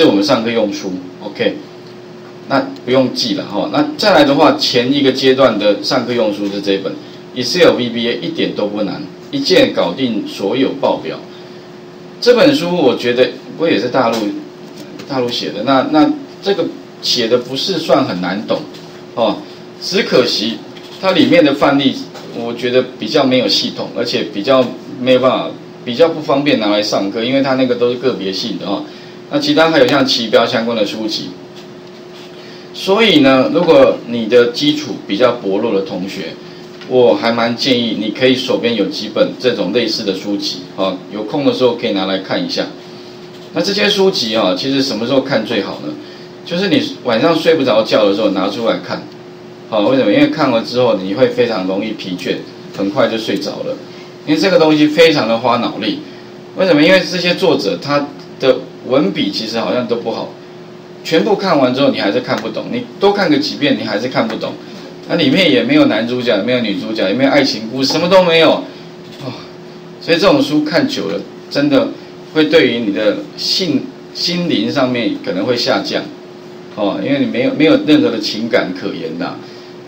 是我们上课用书，OK，那不用记了哈。那再来的话，前一个阶段的上课用书是这本 Excel VBA，一点都不难，一键搞定所有报表。这本书我觉得，不也是大陆大陆写的，那那这个写的不是算很难懂哦，只可惜它里面的范例，我觉得比较没有系统，而且比较没有办法，比较不方便拿来上课，因为它那个都是个别性的啊。那其他还有像旗标相关的书籍，所以呢，如果你的基础比较薄弱的同学，我还蛮建议你可以手边有几本这种类似的书籍啊，有空的时候可以拿来看一下。那这些书籍啊，其实什么时候看最好呢？就是你晚上睡不着觉的时候拿出来看，好，为什么？因为看了之后你会非常容易疲倦，很快就睡着了。因为这个东西非常的花脑力，为什么？因为这些作者他的文笔其实好像都不好，全部看完之后你还是看不懂，你多看个几遍你还是看不懂，那里面也没有男主角，也没有女主角，也没有爱情故事，什么都没有，哦，所以这种书看久了，真的会对于你的性心灵上面可能会下降，哦，因为你没有没有任何的情感可言的，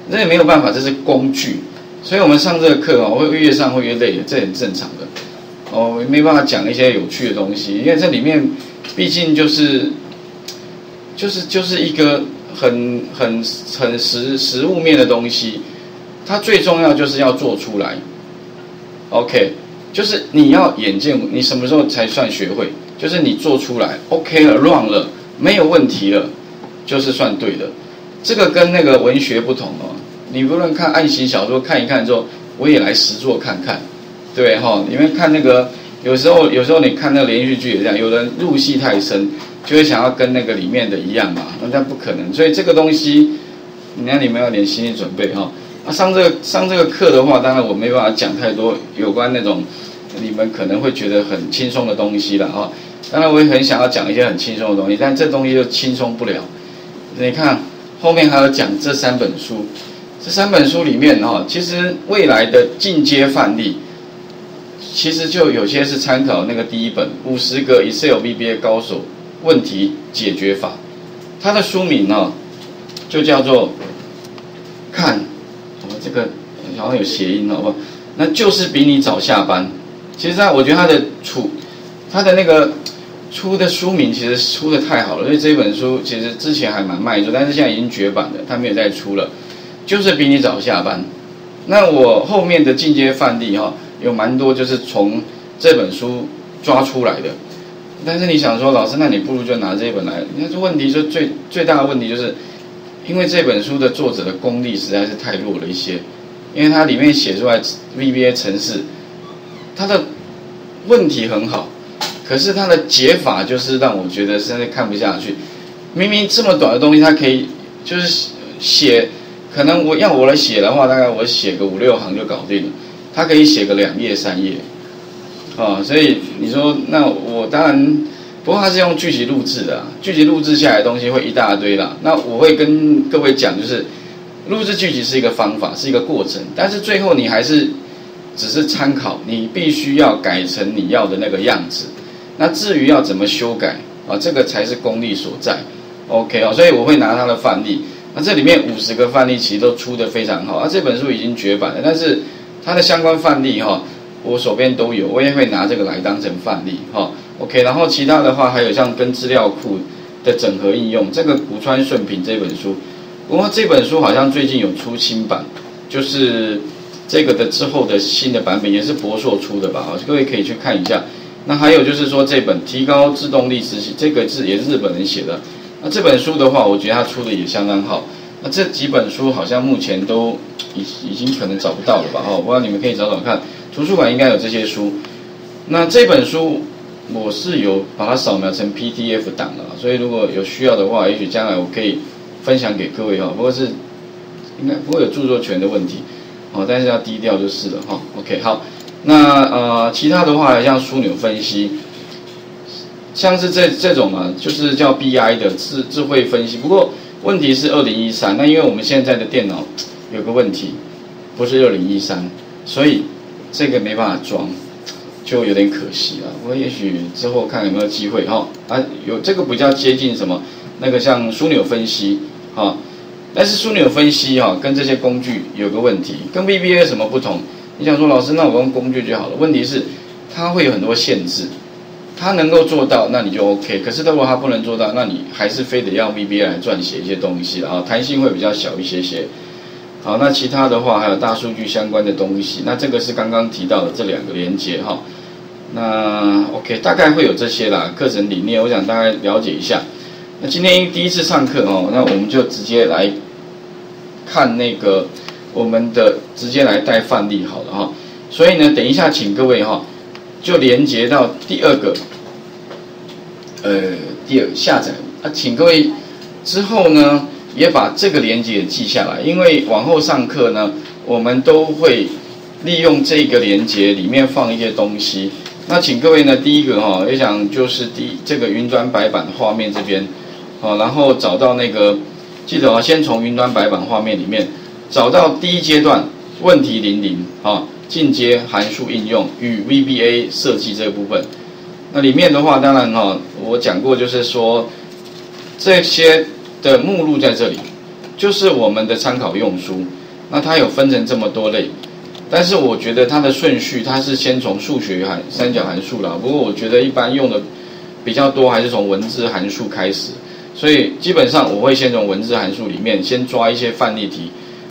那也没有办法，这是工具，所以我们上这个课哦，会越上会越累，这很正常的，哦，没办法讲一些有趣的东西，因为这里面。毕竟就是，就是就是一个很很很实实物面的东西，它最重要就是要做出来。OK，就是你要眼见，你什么时候才算学会？就是你做出来，OK 了，run 了，没有问题了，就是算对的。这个跟那个文学不同哦，你不论看爱情小说，看一看之后，我也来实做看看，对哈？你们看那个。有时候，有时候你看那个连续剧也这样，有人入戏太深，就会想要跟那个里面的一样嘛，那不可能。所以这个东西，你看你们要点心理准备哈。那上这个上这个课的话，当然我没办法讲太多有关那种你们可能会觉得很轻松的东西了哈。当然我也很想要讲一些很轻松的东西，但这东西就轻松不了。你看后面还要讲这三本书，这三本书里面哈，其实未来的进阶范例。其实就有些是参考那个第一本《五十个 Excel VBA 高手问题解决法》，它的书名呢就叫做“看”，哦，这个好像有谐音，好不？那就是比你早下班。其实它，我觉得它的出，它的那个出的书名其实出的太好了，因为这本书其实之前还蛮卖座，但是现在已经绝版了，它没有再出了。就是比你早下班。那我后面的进阶范例哈。有蛮多就是从这本书抓出来的，但是你想说老师，那你不如就拿这一本来。那这问题就最最大的问题就是，因为这本书的作者的功力实在是太弱了一些，因为它里面写出来 VBA 程式，它的问题很好，可是它的解法就是让我觉得实在看不下去。明明这么短的东西，它可以就是写，可能我要我来写的话，大概我写个五六行就搞定了。他可以写个两页三页，啊，所以你说那我当然，不过他是用剧集录制的，剧集录制下来的东西会一大堆啦。那我会跟各位讲，就是录制剧集是一个方法，是一个过程，但是最后你还是只是参考，你必须要改成你要的那个样子。那至于要怎么修改啊，这个才是功力所在。OK 哦，所以我会拿他的范例，那这里面五十个范例其实都出的非常好，啊，这本书已经绝版了，但是。它的相关范例哈，我手边都有，我也会拿这个来当成范例哈。OK，然后其他的话还有像跟资料库的整合应用，这个古川顺平这本书，不过这本书好像最近有出新版，就是这个的之后的新的版本也是博硕出的吧？各位可以去看一下。那还有就是说这本提高自动力实习，这个字也是日本人写的。那这本书的话，我觉得他出的也相当好。那这几本书好像目前都已已经可能找不到了吧？哦，不知道你们可以找找看，图书馆应该有这些书。那这本书我是有把它扫描成 PDF 档了，所以如果有需要的话，也许将来我可以分享给各位哈。不过是应该不会有著作权的问题，哦，但是要低调就是了哈。OK，好，那呃其他的话像枢纽分析，像是这这种啊，就是叫 BI 的智智慧分析，不过。问题是二零一三，那因为我们现在的电脑有个问题，不是二零一三，所以这个没办法装。就有点可惜了。我也许之后看有没有机会哈啊，有这个比较接近什么那个像枢纽分析哈，但是枢纽分析哈跟这些工具有个问题，跟 VBA 什么不同？你想说老师，那我用工具就好了？问题是它会有很多限制，他能够做到那你就 OK，可是如果他不能做到，那你还是非得要 VBA 来撰写一些东西啊，弹性会比较小一些些。好，那其他的话还有大数据相关的东西，那这个是刚刚提到的这两个连接哈。那 OK，大概会有这些啦，课程理念我想大概了解一下。那今天第一次上课哦，那我们就直接来看那个我们的直接来带范例好了哈。所以呢，等一下请各位哈，就连接到第二个，呃，第二下载啊，请各位之后呢。也把这个连接记下来，因为往后上课呢，我们都会利用这个连接里面放一些东西。那请各位呢，第一个哈，也想就是第这个云端白板画面这边，好，然后找到那个，记得啊，先从云端白板画面里面找到第一阶段问题零零啊，进阶函数应用与 VBA 设计这个部分。那里面的话，当然哈，我讲过就是说这些。的目录在这里，就是我们的参考用书。那它有分成这么多类，但是我觉得它的顺序，它是先从数学函三角函数啦。不过我觉得一般用的比较多，还是从文字函数开始。所以基本上我会先从文字函数里面先抓一些范例题，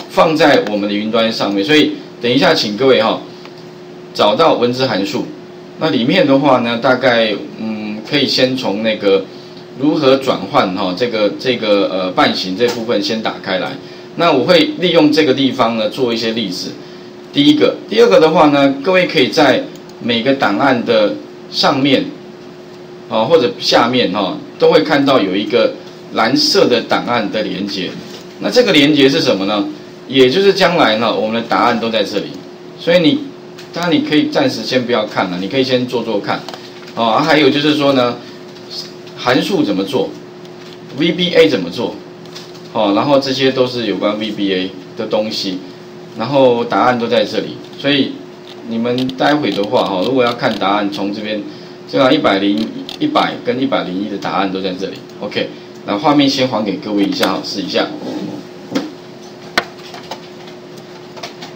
放在我们的云端上面。所以等一下，请各位哈找到文字函数。那里面的话呢，大概嗯，可以先从那个。如何转换哈？这个这个呃半形这部分先打开来。那我会利用这个地方呢做一些例子。第一个，第二个的话呢，各位可以在每个档案的上面，啊或者下面哈，都会看到有一个蓝色的档案的连接。那这个连接是什么呢？也就是将来呢，我们的答案都在这里。所以你当然你可以暂时先不要看了，你可以先做做看。啊，还有就是说呢。函数怎么做？VBA 怎么做？哦，然后这些都是有关 VBA 的东西，然后答案都在这里。所以你们待会的话，哈，如果要看答案，从这边，这样一百零一百跟一百零一的答案都在这里。OK，那画面先还给各位一下，哈，试一下。